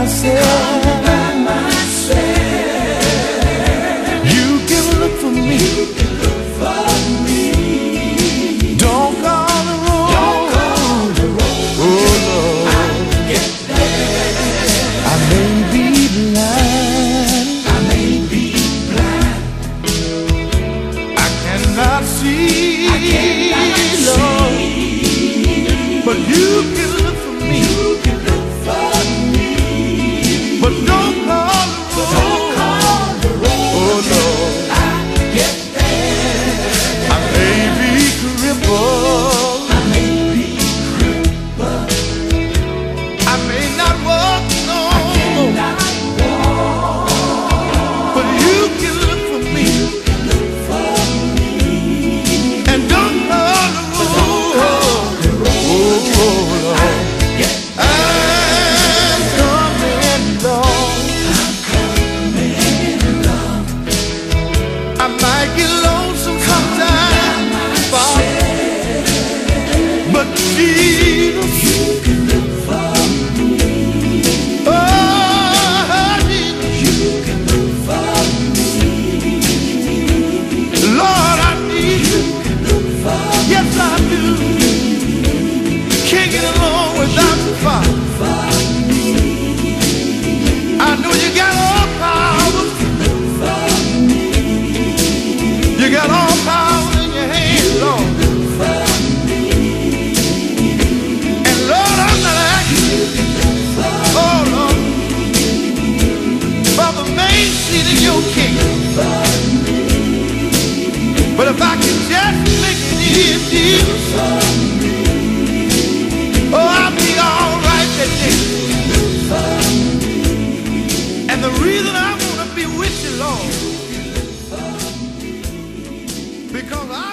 myself. By myself. You can look for me. Don't call the road. Oh I may be blind. I may be blind. I cannot see. I cannot see. But you. might get lonesome sometimes, but Jesus. You got all power in your hands, Lord. And Lord, I'm not asking. Oh, Lord. For the main seat of your kingdom. But if I can just make it in. because I